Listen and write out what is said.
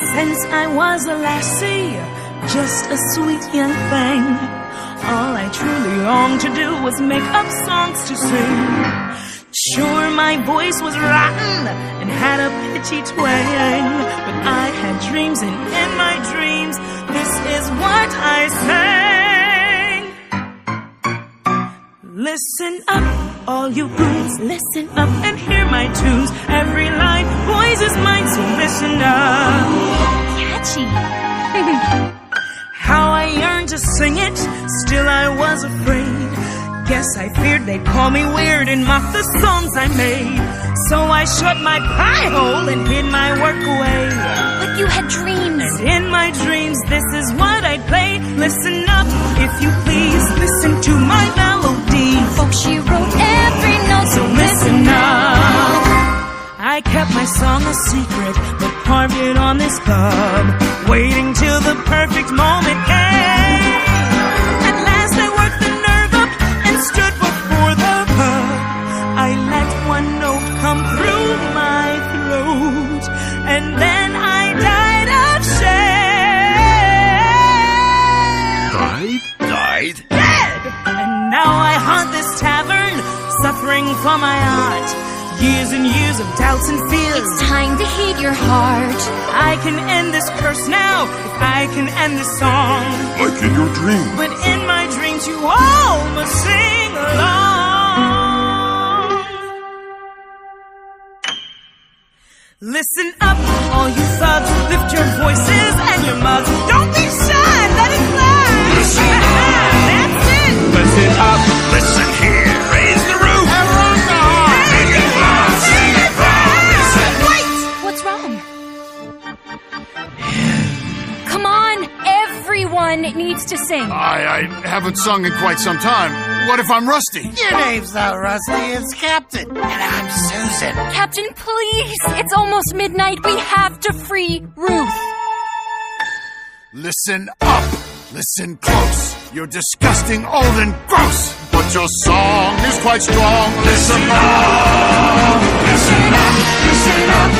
Since I was a lassie, just a sweet young thing, all I truly longed to do was make up songs to sing. Sure, my voice was rotten and had a pitchy twang, but I had dreams, and in my dreams, this is what I sang. Listen up, all you goons, listen up and hear my tunes. Every line, boys, is mine, so listen up. Catchy. How I yearned to sing it, still I was afraid. Guess I feared they'd call me weird and mock the songs I made. So I shut my pie hole and hid my work away. But you had dreams. And in my dreams, this is what I'd play. Listen up, if you please, listen to my melody. My song a secret, but carved it on this cub, waiting till the perfect moment came. At last I worked the nerve up and stood before the pub. I let one note come through my throat, and then I died of shame. Died? Died? Dead! And now I haunt this tavern, suffering for my art. Years and years of doubts and fears. It's time to heed your heart. I can end this curse now if I can end this song. Like in your dream. But in my dreams, you all must sing along. Listen up, all you thugs. Lift your voices everyone needs to sing. I, I haven't sung in quite some time. What if I'm rusty? Your name's not Rusty, it's Captain. And I'm Susan. Captain, please! It's almost midnight. We have to free Ruth. Listen up. Listen close. You're disgusting, old, and gross. But your song is quite strong. Listen up. Listen up. Listen up. Everybody raise